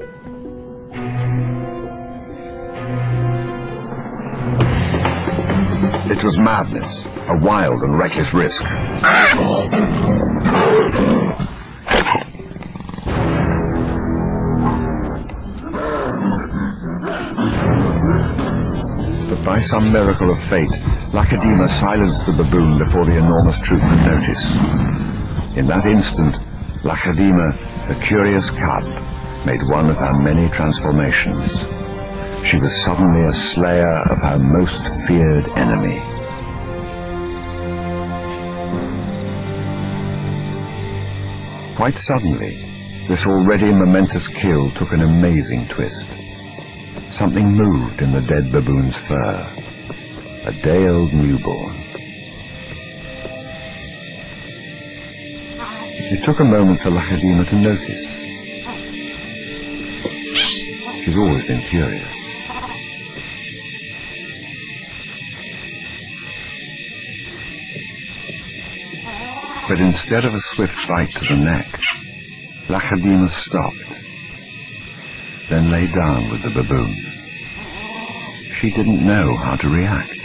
It was madness, a wild and reckless risk. But by some miracle of fate, Legadema silenced the baboon before the enormous troop could notice. In that instant, Legadema, the curious cub, made one of her many transformations. She was suddenly a slayer of her most feared enemy. Quite suddenly, this already momentous kill took an amazing twist. Something moved in the dead baboon's fur. A day-old newborn. It took a moment for Legadema to notice. She's always been curious. But instead of a swift bite to the neck, Legadema stopped, then lay down with the baboon. She didn't know how to react.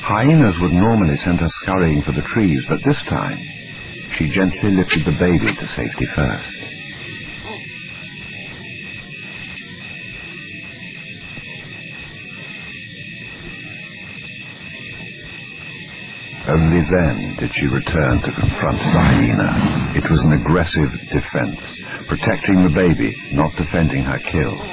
Hyenas would normally send her scurrying for the trees, but this time she gently lifted the baby to safety first. Only then did she return to confront the hyena. It was an aggressive defense, protecting the baby, not defending her kill.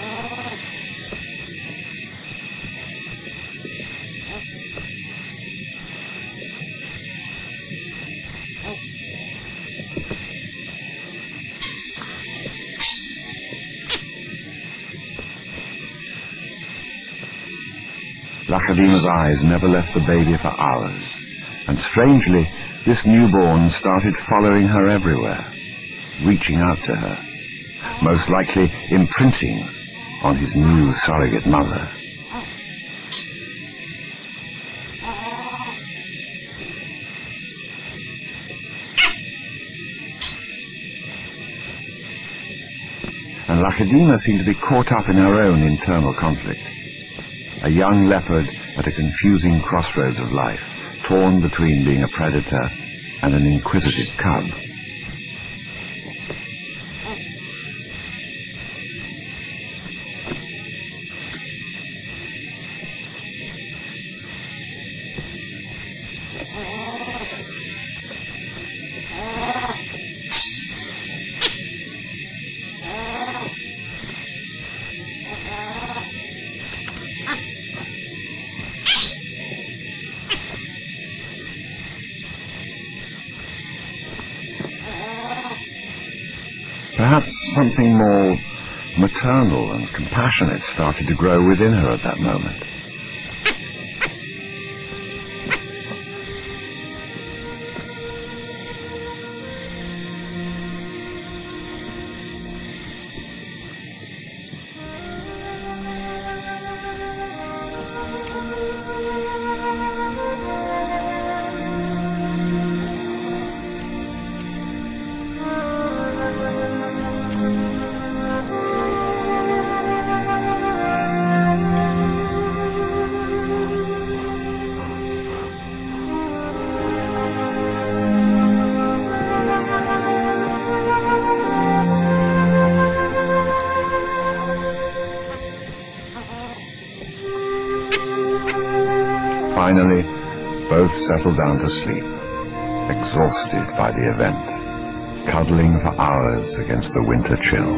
Legadema's eyes never left the baby for hours, and strangely, this newborn started following her everywhere, reaching out to her, most likely imprinting on his new surrogate mother. And Legadema seemed to be caught up in her own internal conflict a young leopard at a confusing crossroads of life, torn between being a predator and an inquisitive cub. Perhaps something more maternal and compassionate started to grow within her at that moment. Finally, both settled down to sleep, exhausted by the event, cuddling for hours against the winter chill.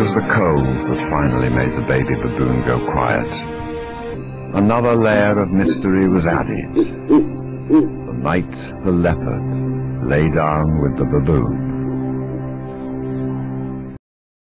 Was the cold that finally made the baby baboon go quiet. Another layer of mystery was added. the night the leopard lay down with the baboon.